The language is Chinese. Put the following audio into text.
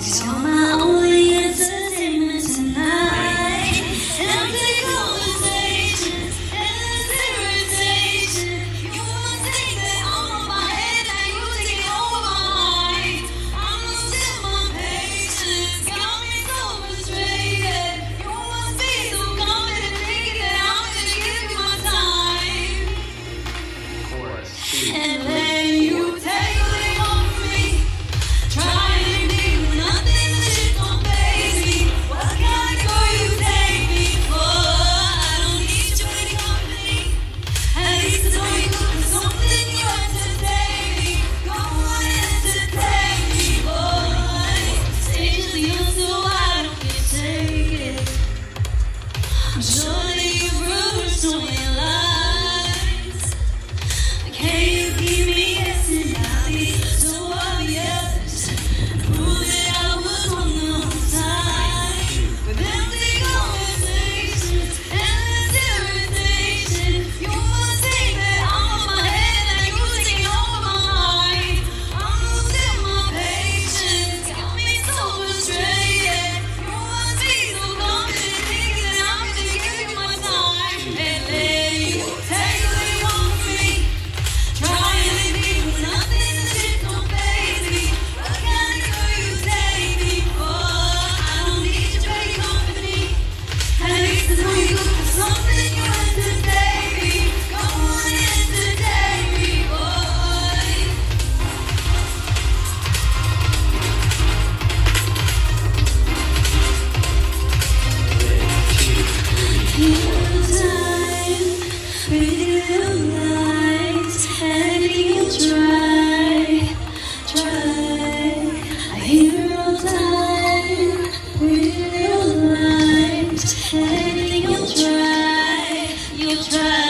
小马 try.